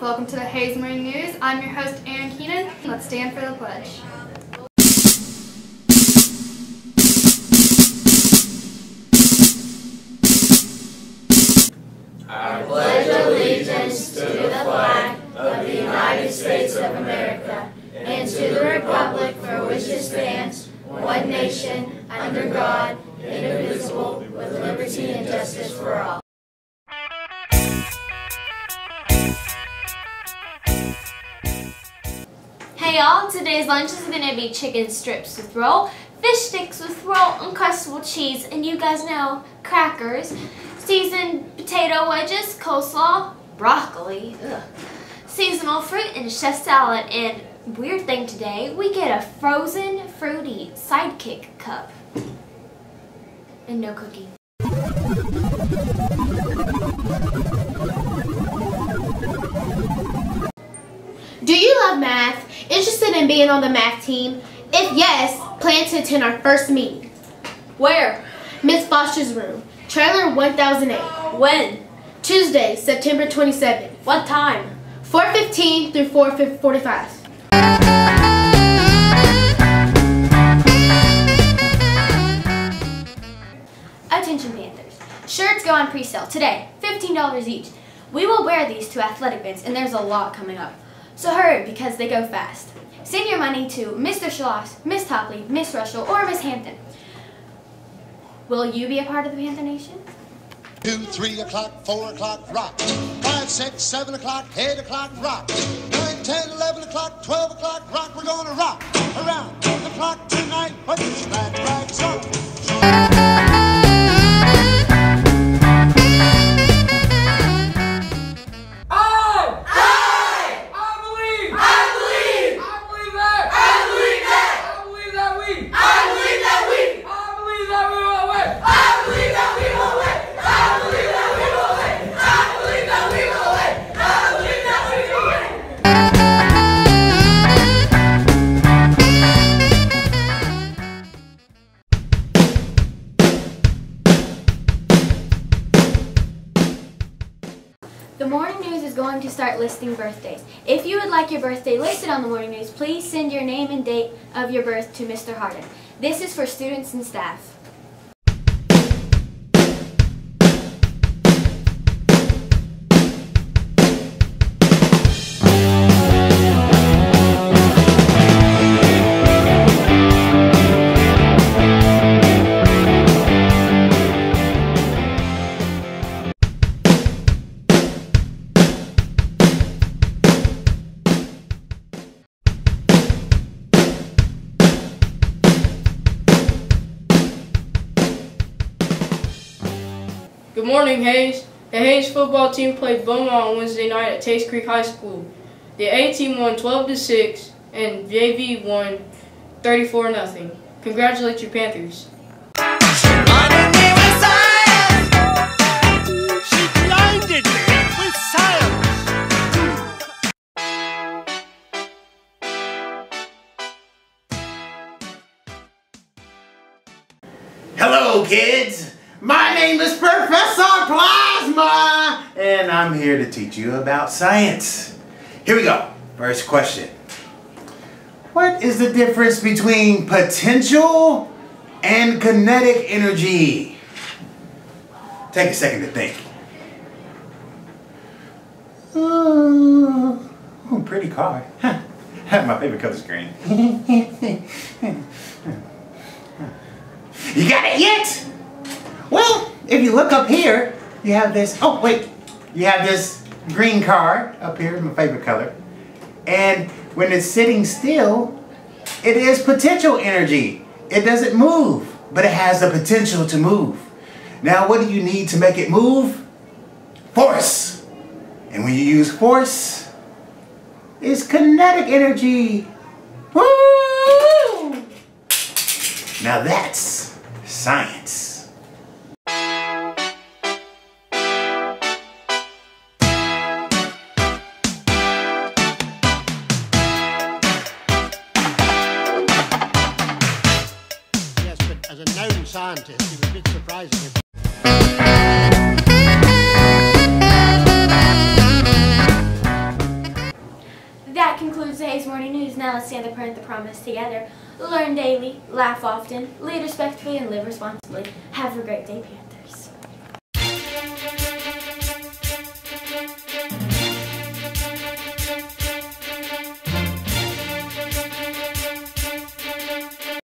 Welcome to the Hayes Morning News. I'm your host, Aaron Keenan. Let's stand for the pledge. I pledge allegiance to the flag of the United States of America and to the republic Y'all, today's lunch is gonna be chicken strips with roll, fish sticks with roll, uncrustable cheese, and you guys know, crackers, seasoned potato wedges, coleslaw, broccoli, ugh, seasonal fruit, and chef salad. And weird thing today, we get a frozen fruity sidekick cup. And no cookie. Do you love math? Interested in being on the math team? If yes, plan to attend our first meeting. Where? Miss Foster's room, trailer 1008. When? Tuesday, September 27th, What time? 4.15 through 4.45. Attention Panthers. Shirts go on pre-sale today, $15 each. We will wear these to athletic events and there's a lot coming up. So hurry because they go fast. Send your money to Mr. Schloss, Miss Topley, Miss Russell, or Miss Hampton. Will you be a part of the Panther Nation? Two, three o'clock, four o'clock, rock. Five, six, seven o'clock, eight o'clock, rock. Nine, ten, eleven o'clock, twelve o'clock, rock. We're gonna rock around the clock tonight. Put your rags on. The Morning News is going to start listing birthdays. If you would like your birthday listed on the Morning News, please send your name and date of your birth to Mr. Harden. This is for students and staff. Good morning, Hayes. The Hayes football team played Beaumont on Wednesday night at Tates Creek High School. The A team won 12 to 6 and JV won 34 0. Congratulate your Panthers. Hello, kids. My name is Professor Plasma, and I'm here to teach you about science. Here we go. First question. What is the difference between potential and kinetic energy? Take a second to think. Oh, oh, pretty car. My favorite color is green. You got it yet? Well, if you look up here, you have this. Oh, wait. You have this green car up here, my favorite color. And when it's sitting still, it is potential energy. It doesn't move, but it has the potential to move. Now, what do you need to make it move? Force. And when you use force, it's kinetic energy. Woo! Now that's science. scientist. He was a bit surprising. That concludes today's morning news. Now let's stand the prayer the promise together. Learn daily, laugh often, lead respectfully, and live responsibly. Have a great day, Panther.